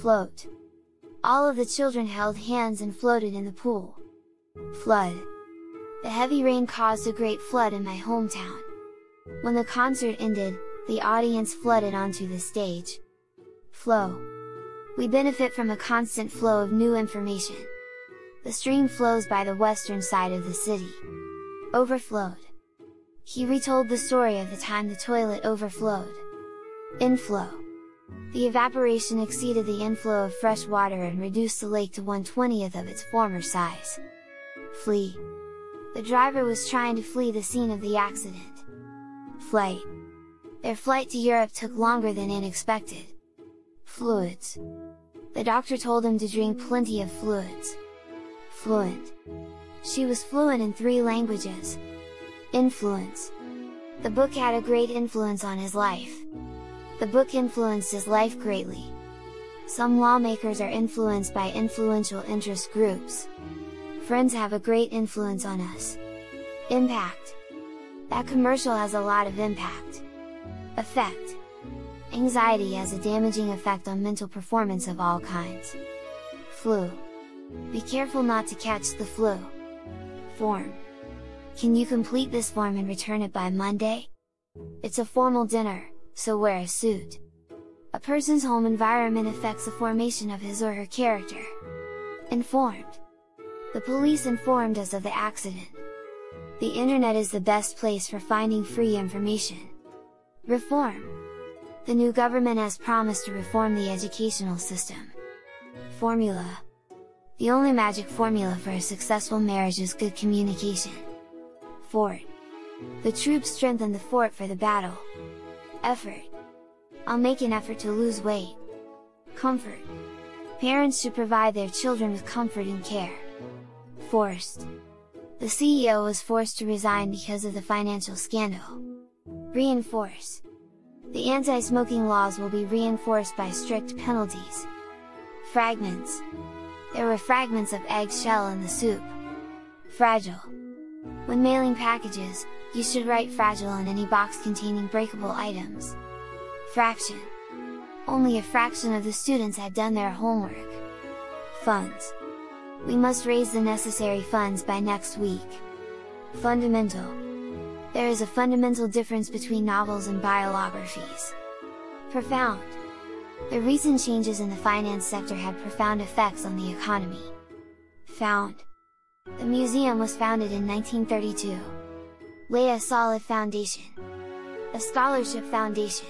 Float. All of the children held hands and floated in the pool. Flood. The heavy rain caused a great flood in my hometown. When the concert ended, the audience flooded onto the stage. Flow. We benefit from a constant flow of new information. The stream flows by the western side of the city. Overflowed. He retold the story of the time the toilet overflowed. Inflow. The evaporation exceeded the inflow of fresh water and reduced the lake to 1 20th of its former size. Flee. The driver was trying to flee the scene of the accident. Flight. Their flight to Europe took longer than expected. Fluids. The doctor told him to drink plenty of fluids. Fluent. She was fluent in three languages. Influence. The book had a great influence on his life. The book influenced his life greatly. Some lawmakers are influenced by influential interest groups. Friends have a great influence on us. Impact. That commercial has a lot of impact. Effect. Anxiety has a damaging effect on mental performance of all kinds. Flu. Be careful not to catch the flu. Form. Can you complete this form and return it by Monday? It's a formal dinner, so wear a suit. A person's home environment affects the formation of his or her character. Informed. The police informed us of the accident. The internet is the best place for finding free information. Reform. The new government has promised to reform the educational system. Formula. The only magic formula for a successful marriage is good communication. Fort. The troops strengthen the fort for the battle. Effort. I'll make an effort to lose weight. Comfort. Parents should provide their children with comfort and care. Forced. The CEO was forced to resign because of the financial scandal. Reinforce. The anti-smoking laws will be reinforced by strict penalties. Fragments. There were fragments of eggshell in the soup. Fragile. When mailing packages, you should write fragile on any box containing breakable items. Fraction. Only a fraction of the students had done their homework. Funds. We must raise the necessary funds by next week. Fundamental. There is a fundamental difference between novels and biographies. Profound. The recent changes in the finance sector had profound effects on the economy. Found. The museum was founded in 1932. Lay a solid foundation. A scholarship foundation.